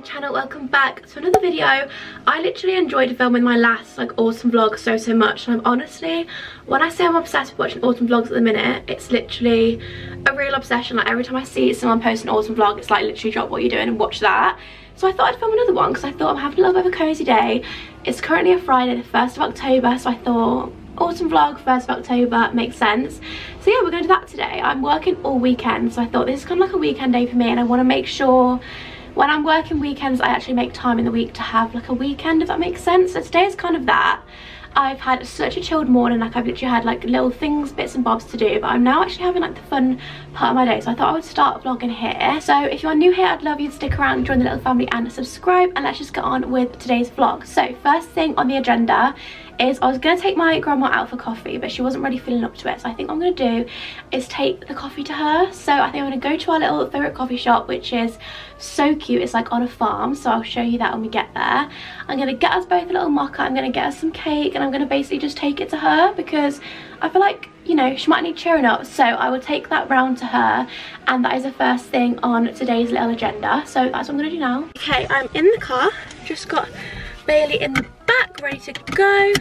to my channel welcome back to another video. I literally enjoyed filming my last like autumn vlog so so much and i'm honestly when i say i'm obsessed with watching autumn vlogs at the minute it's literally a real obsession. Like every time i see someone post an autumn vlog it's like literally drop what you're doing and watch that. So i thought i'd film another one because i thought i'm having a little bit of a cozy day. It's currently a friday the 1st of october so i thought autumn vlog 1st of october makes sense. So yeah we're gonna do that today. I'm working all weekend so i thought this is kind of like a weekend day for me and i want to make sure when i'm working weekends i actually make time in the week to have like a weekend if that makes sense so today is kind of that I've had such a chilled morning, like I've literally had like little things, bits and bobs to do, but I'm now actually having like the fun part of my day, so I thought I would start vlogging here. So if you're new here, I'd love you to stick around, join the little family and subscribe, and let's just get on with today's vlog. So first thing on the agenda is I was going to take my grandma out for coffee but she wasn't really feeling up to it. So I think I'm going to do is take the coffee to her. So I think I'm going to go to our little favourite coffee shop which is so cute. It's like on a farm so I'll show you that when we get there. I'm going to get us both a little mocha. I'm going to get us some cake and I'm going to basically just take it to her because I feel like you know she might need cheering up. So I will take that round to her and that is the first thing on today's little agenda. So that's what I'm going to do now. Okay I'm in the car. Just got Bailey in the back, ready to go.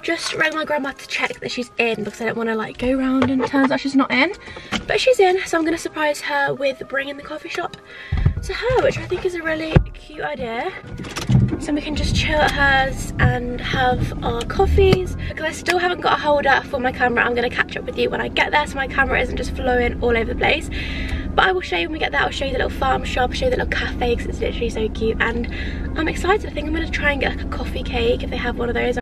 Just rang my grandma to check that she's in because I don't want to like go around and turns out she's not in. But she's in, so I'm going to surprise her with bringing the coffee shop to her, which I think is a really cute idea. So we can just chill at hers and have our coffees. Because I still haven't got a holder for my camera, I'm going to catch up with you when I get there so my camera isn't just flowing all over the place but I will show you when we get there I'll show you the little farm shop show you the little cafe because it's literally so cute. And I'm excited. I think I'm to try and get like a coffee cake if they have one of those.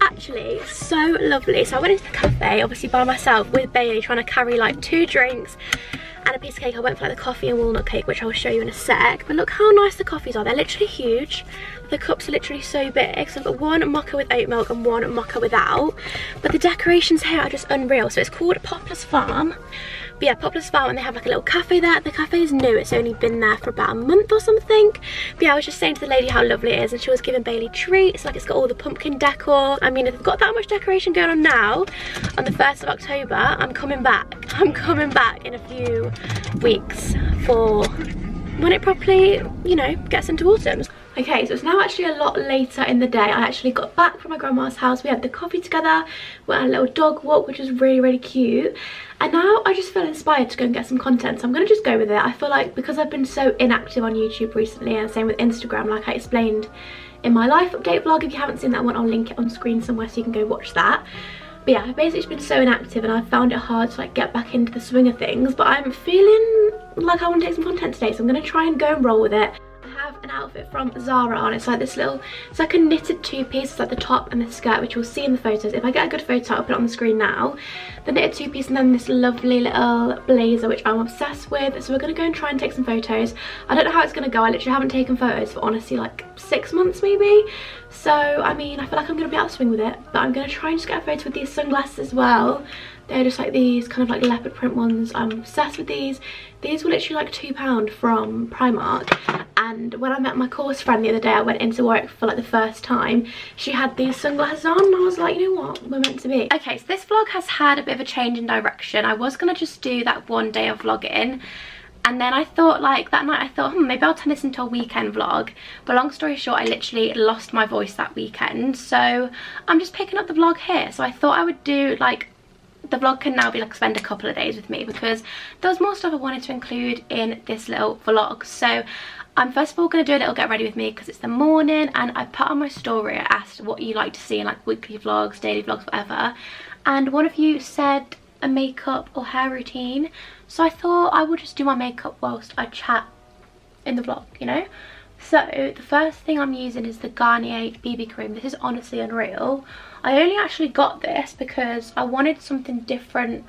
Actually so lovely. So I went into the cafe obviously by myself with Bailey trying to carry like two drinks and a piece of cake. I went for like the coffee and walnut cake, which I'll show you in a sec. But look how nice the coffees are. They're literally huge. The cups are literally so big. So I've got one mocha with oat milk and one mocha without. But the decorations here are just unreal. So it's called Poplars Farm. But yeah, Poplars Farm and they have like a little cafe there. The cafe is new. It's only been there for about a month or something. But yeah, I was just saying to the lady how lovely it is and she was giving Bailey treats. Like it's got all the pumpkin decor. I mean, if they've got that much decoration going on now, on the 1st of October, I'm coming back. I'm coming back in a few weeks for when it properly, you know, gets into autumn. Okay, so it's now actually a lot later in the day. I actually got back from my grandma's house. We had the coffee together, went on a little dog walk, which was really, really cute. And now I just feel inspired to go and get some content. So I'm going to just go with it. I feel like because I've been so inactive on YouTube recently and same with Instagram, like I explained in my life update vlog. If you haven't seen that one, I'll link it on screen somewhere so you can go watch that. But yeah, I've basically been so inactive and I found it hard to like get back into the swing of things. But I'm feeling like I want to take some content today. So I'm going to try and go and roll with it have an outfit from Zara on. It's like this little, it's like a knitted two-piece. It's like the top and the skirt, which you'll see in the photos. If I get a good photo, I'll put it on the screen now. The knitted two-piece and then this lovely little blazer, which I'm obsessed with. So we're going to go and try and take some photos. I don't know how it's going to go. I literally haven't taken photos for honestly like six months maybe. So, I mean, I feel like I'm going to be out of swing with it. But I'm going to try and just get a photo with these sunglasses as well. They're just like these kind of like leopard print ones. I'm obsessed with these. These were literally like £2 from Primark. And when I met my course friend the other day, I went into work for like the first time. She had these sunglasses on and I was like, you know what, we're meant to be. Okay, so this vlog has had a bit of a change in direction. I was going to just do that one day of vlogging and then I thought like that night I thought hmm, maybe I'll turn this into a weekend vlog but long story short I literally lost my voice that weekend so I'm just picking up the vlog here so I thought I would do like the vlog can now be like spend a couple of days with me because there was more stuff I wanted to include in this little vlog. So I'm first of all going to do a little get ready with me because it's the morning and I put on my story, I asked what you like to see in like weekly vlogs, daily vlogs, whatever. And one of you said a makeup or hair routine. So I thought I would just do my makeup whilst I chat in the vlog, you know? So the first thing I'm using is the Garnier BB cream. This is honestly unreal. I only actually got this because I wanted something different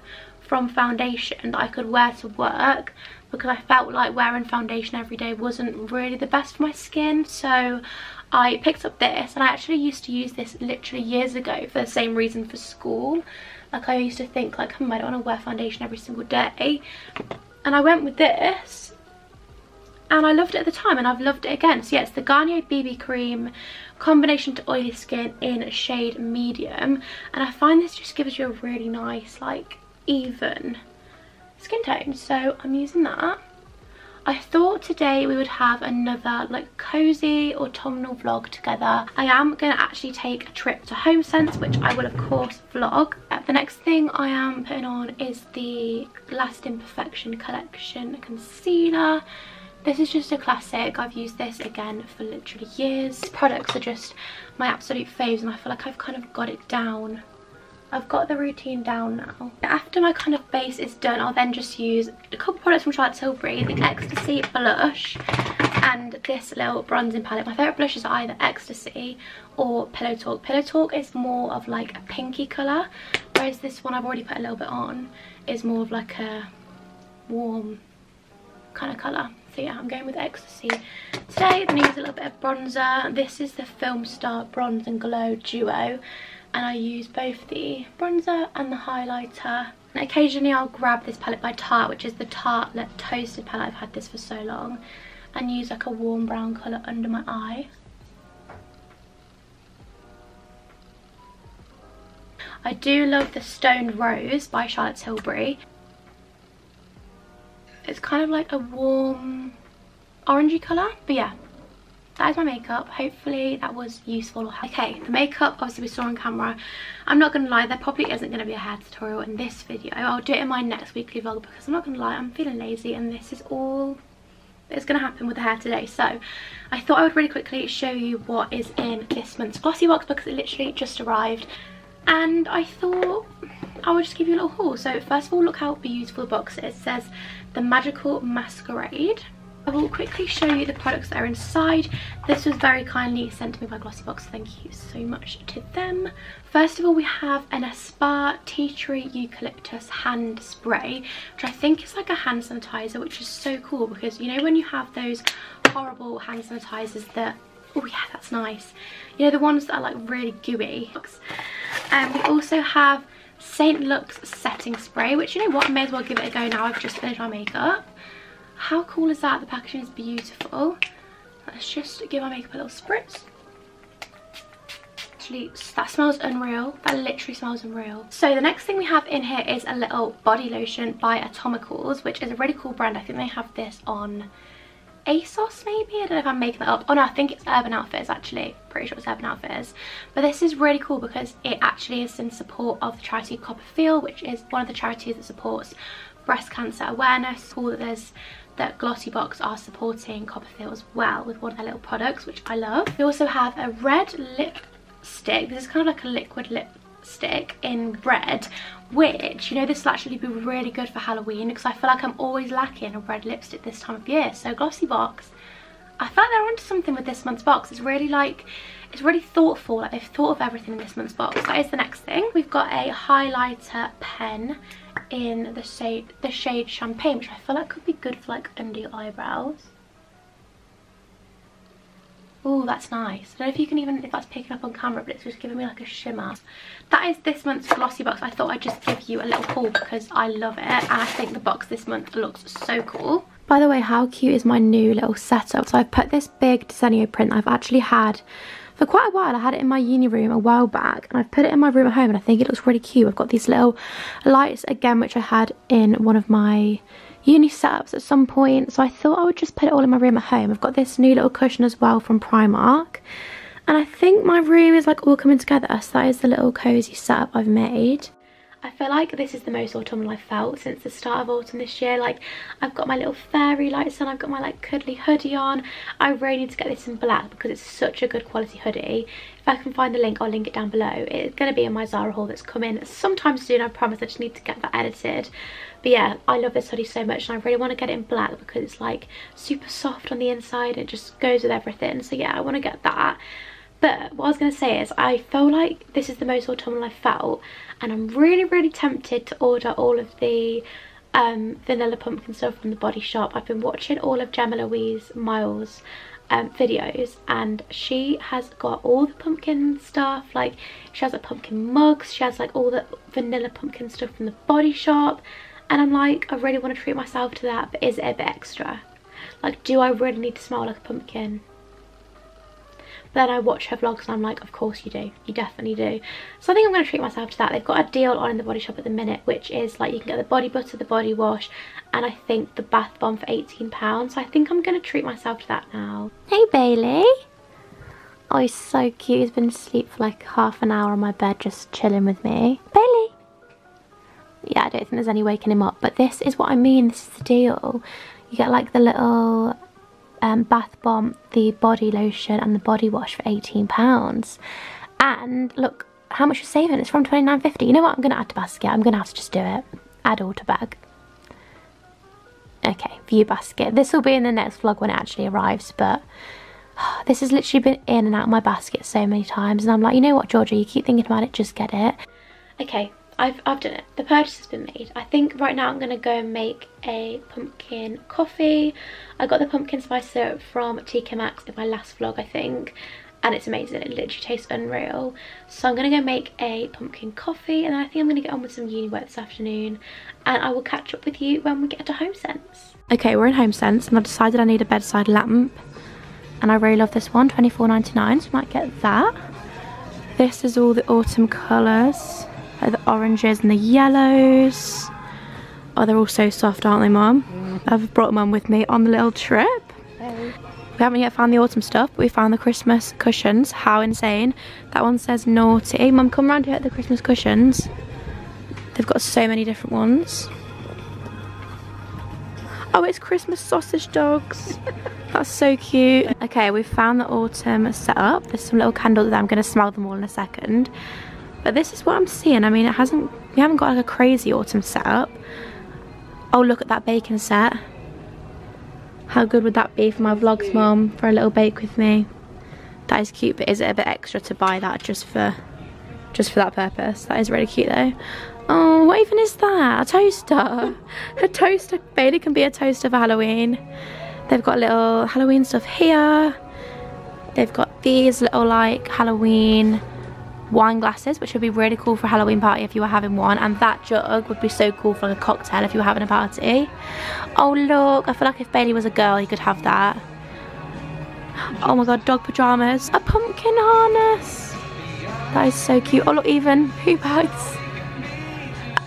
from foundation that I could wear to work because I felt like wearing foundation every day wasn't really the best for my skin so I picked up this and I actually used to use this literally years ago for the same reason for school like I used to think like hmm, I don't want to wear foundation every single day and I went with this and I loved it at the time and I've loved it again. So yeah, it's the Garnier BB Cream combination to oily skin in shade medium and I find this just gives you a really nice like even skin tone so I'm using that I thought today we would have another like cozy autumnal vlog together. I am going to actually take a trip to HomeSense which I will of course vlog. Uh, the next thing I am putting on is the Lasting Perfection Collection Concealer. This is just a classic. I've used this again for literally years. These products are just my absolute faves and I feel like I've kind of got it down I've got the routine down now. After my kind of base is done, I'll then just use a couple products from Charlotte Tilbury, the Ecstasy Blush and this little bronzing palette. My favourite blushes are either Ecstasy or Pillow Talk. Pillow Talk is more of like a pinky colour, whereas this one I've already put a little bit on is more of like a warm kind of colour. So yeah, I'm going with Ecstasy. Today going to use a little bit of bronzer. This is the Film Star Bronze and Glow Duo and I use both the bronzer and the highlighter. And occasionally I'll grab this palette by Tarte, which is the Tarte Toasted palette. I've had this for so long. And use like a warm brown colour under my eye. I do love the Stoned Rose by Charlotte Tilbury. It's kind of like a warm orangey colour, but yeah, that is my makeup. Hopefully that was useful. Okay the makeup obviously we saw on camera. I'm not gonna lie there probably isn't gonna be a hair tutorial in this video. I'll do it in my next weekly vlog because i'm not gonna lie i'm feeling lazy and this is all that's gonna happen with the hair today. So i thought i would really quickly show you what is in this month's glossy box because it literally just arrived and i thought I would just give you a little haul. So first of all, look how beautiful the box is. It says The Magical Masquerade. I will quickly show you the products that are inside. This was very kindly sent to me by Glossybox. Thank you so much to them. First of all, we have an Aspar Tea Tree Eucalyptus Hand Spray, which I think is like a hand sanitizer, which is so cool because, you know, when you have those horrible hand sanitizers that oh yeah that's nice you know the ones that are like really gooey and um, we also have Saint Lux setting spray which you know what I may as well give it a go now I've just finished my makeup how cool is that? The packaging is beautiful. Let's just give my makeup a little spritz. That smells unreal. That literally smells unreal. So the next thing we have in here is a little body lotion by Atomicals, which is a really cool brand. I think they have this on ASOS maybe? I don't know if I'm making that up. Oh no, I think it's Urban Outfitters actually. Pretty sure it's Urban Outfitters. But this is really cool because it actually is in support of the charity CoppaFeel, which is one of the charities that supports breast cancer awareness. Cool that there's that Glossybox are supporting CoppaFeel as well with one of their little products, which I love. We also have a red lipstick. This is kind of like a liquid lipstick in red, which, you know, this will actually be really good for Halloween because I feel like I'm always lacking a red lipstick this time of year. So Glossybox, I felt they're onto something with this month's box. It's really like, it's really thoughtful. Like they've thought of everything in this month's box. That is the next thing. We've got a highlighter pen in the shade the shade champagne which i feel like could be good for like under your eyebrows Oh, that's nice. I don't know if you can even, if that's picking up on camera, but it's just giving me like a shimmer. That is this month's glossy box. I thought I'd just give you a little haul because I love it. And I think the box this month looks so cool. By the way, how cute is my new little setup? So I've put this big Desenio print I've actually had for quite a while. I had it in my uni room a while back and I've put it in my room at home and I think it looks really cute. I've got these little lights again which I had in one of my uni setups at some point so I thought I would just put it all in my room at home. I've got this new little cushion as well from Primark and I think my room is like all coming together so that is the little cozy setup I've made. I feel like this is the most autumnal I've felt since the start of autumn this year. Like, I've got my little fairy lights on, I've got my like cuddly hoodie on. I really need to get this in black because it's such a good quality hoodie. If I can find the link, I'll link it down below. It's going to be in my Zara haul that's coming sometime soon, I promise. I just need to get that edited. But yeah, I love this hoodie so much and I really want to get it in black because it's like super soft on the inside. It just goes with everything. So yeah, I want to get that. But what I was going to say is I feel like this is the most autumnal I've felt and I'm really really tempted to order all of the um, vanilla pumpkin stuff from the Body Shop. I've been watching all of Gemma Louise Miles um, videos and she has got all the pumpkin stuff like she has a pumpkin mugs she has like all the vanilla pumpkin stuff from the Body Shop and I'm like I really want to treat myself to that but is it a bit extra Like, do I really need to smell like a pumpkin? Then I watch her vlogs and I'm like, of course you do. You definitely do. So I think I'm going to treat myself to that. They've got a deal on in the Body Shop at the minute, which is like you can get the body butter, the body wash, and I think the bath bomb for £18. So I think I'm going to treat myself to that now. Hey, Bailey. Oh, he's so cute. He's been asleep for like half an hour on my bed just chilling with me. Bailey! Yeah, I don't think there's any waking him up. But this is what I mean. This is the deal. You get like the little um, bath bomb, the body lotion and the body wash for £18. And look how much you're saving. It's from 29.50. You know what? I'm going to add to basket. I'm going to have to just do it. Add all to bag. Okay, view basket. This will be in the next vlog when it actually arrives, but this has literally been in and out of my basket so many times and I'm like, you know what, Georgia, you keep thinking about it, just get it. Okay, I've, I've done it. The purchase has been made. I think right now I'm going to go and make a pumpkin coffee. I got the pumpkin spice syrup from TK Maxx in my last vlog, I think. And it's amazing. It literally tastes unreal. So I'm going to go make a pumpkin coffee. And then I think I'm going to get on with some uni work this afternoon. And I will catch up with you when we get to HomeSense. Okay, we're in HomeSense and I decided I need a bedside lamp. And I really love this one, 24.99, so I might get that. This is all the autumn colours like the oranges and the yellows. Oh, they're all so soft, aren't they, Mum? Mm. I've brought Mum with me on the little trip. Hey. We haven't yet found the autumn stuff, but we found the Christmas cushions. How insane. That one says naughty. Mum, come round here at the Christmas cushions. They've got so many different ones. Oh, it's Christmas sausage dogs. That's so cute. Okay, we've found the autumn setup. There's some little candles there. I'm going to smell them all in a second. But this is what I'm seeing. I mean, it hasn't, we haven't got like a crazy autumn setup. Oh, look at that bacon set. How good would that be for my vlogs, mom, for a little bake with me? That is cute, but is it a bit extra to buy that just for, just for that purpose? That is really cute though. Oh, what even is that? A toaster. a toaster. Bailey can be a toaster for Halloween. They've got little Halloween stuff here. They've got these little like Halloween wine glasses which would be really cool for a Halloween party if you were having one. And that jug would be so cool for like a cocktail if you were having a party. Oh look I feel like if Bailey was a girl he could have that. Oh my god dog pajamas. A pumpkin harness. That is so cute. Oh look even poo bags.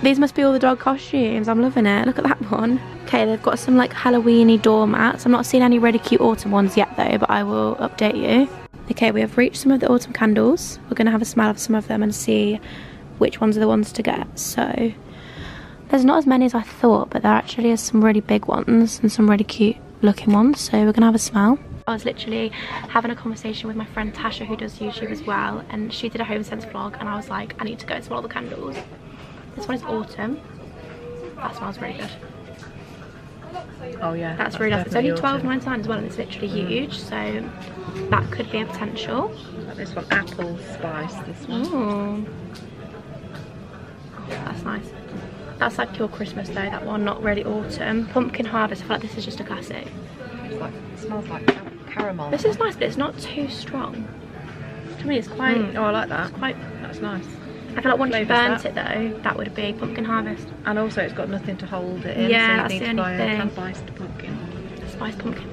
These must be all the dog costumes. I'm loving it. Look at that one. Okay they've got some like Halloweeny doormats I'm not seeing any really cute autumn ones yet though but I will update you Okay, we have reached some of the autumn candles. We're going to have a smell of some of them and see which ones are the ones to get. So, there's not as many as I thought, but there actually is some really big ones and some really cute looking ones. So we're going to have a smell. I was literally having a conversation with my friend Tasha who does YouTube as well and she did a home sense vlog and I was like I need to go and smell all the candles. This one is autumn. That smells really good. Oh yeah. That's, that's really nice. It's only twelve ninety nine as well and it's literally mm. huge. So that could be a potential. Like this one, apple spice, this one. Ooh. That's nice. That's like your Christmas though, that one, not really autumn. Pumpkin harvest, I feel like this is just a classic. Like, it smells like caramel. This is nice, but it's not too strong. To me, it's quite... Mm. Oh, I like that. quite... That's nice. I feel like once you burnt that? it though, that would be pumpkin harvest. And also it's got nothing to hold it in, yeah, so you that's need the to buy thing. a spiced pumpkin. Spiced pumpkin.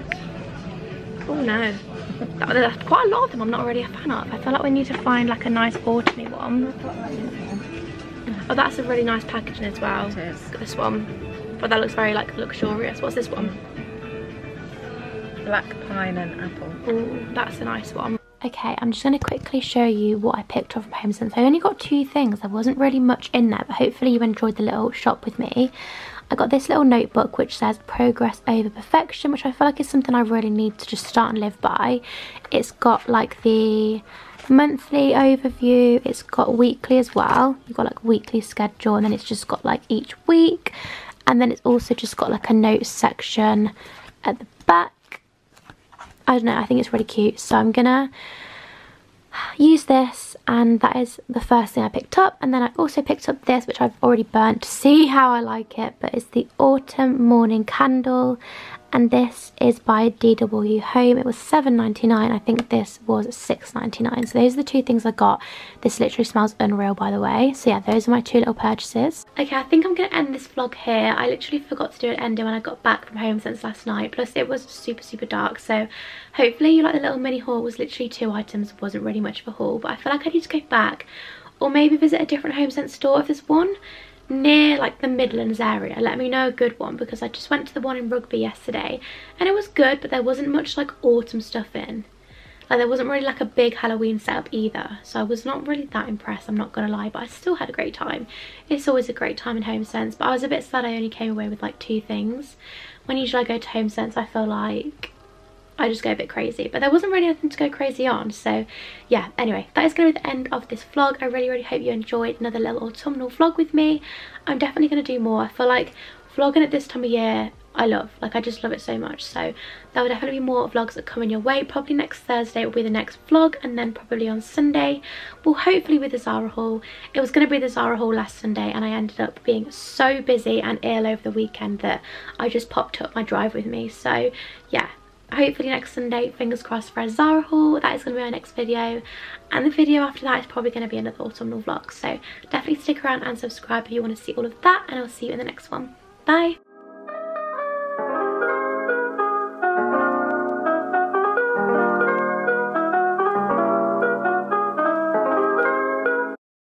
Oh no. There's quite a lot of them I'm not really a fan of. I feel like we need to find like a nice autumny one. Oh, that's a really nice packaging as well. It is. This one. But that looks very like luxurious. What's this one? Black pine and apple. Oh, that's a nice one. Okay, I'm just going to quickly show you what I picked up from HomeSense. I only got two things. There wasn't really much in there, but hopefully you enjoyed the little shop with me. I got this little notebook which says progress over perfection, which I feel like is something I really need to just start and live by. It's got like the monthly overview, it's got weekly as well. You've got like weekly schedule and then it's just got like each week. And then it's also just got like a notes section at the back. I don't know, I think it's really cute. So I'm gonna use this and that is the first thing I picked up and then I also picked up this which I've already burnt to see how I like it but it's the autumn morning candle and this is by DW Home. It was $7.99. I think this was $6.99. So those are the two things I got. This literally smells unreal by the way. So yeah, those are my two little purchases. Okay, I think I'm going to end this vlog here. I literally forgot to do an ending when I got back from HomeSense last night. Plus it was super, super dark. So hopefully you like the little mini haul. Was literally two items. It wasn't really much of a haul. But I feel like I need to go back or maybe visit a different home HomeSense store if there's one near like the Midlands area. Let me know a good one because I just went to the one in Rugby yesterday and it was good but there wasn't much like autumn stuff in. Like there wasn't really like a big Halloween setup either so I was not really that impressed I'm not gonna lie but I still had a great time. It's always a great time in HomeSense but I was a bit sad I only came away with like two things. When usually I go to HomeSense I feel like I just go a bit crazy. But there wasn't really anything to go crazy on. So yeah, anyway, that is going to be the end of this vlog. I really, really hope you enjoyed another little autumnal vlog with me. I'm definitely going to do more. I feel like vlogging at this time of year I love. Like, I just love it so much. So, there will definitely be more vlogs that come in your way. Probably next Thursday will be the next vlog. And then probably on Sunday, well, hopefully with the Zara haul. It was going to be the Zara haul last Sunday. And I ended up being so busy and ill over the weekend that I just popped up my drive with me. So, yeah, hopefully next Sunday, fingers crossed for a Zara haul. That is going to be my next video. And the video after that is probably going to be another autumnal vlog. So definitely stick around and subscribe if you want to see all of that. And I'll see you in the next one. Bye!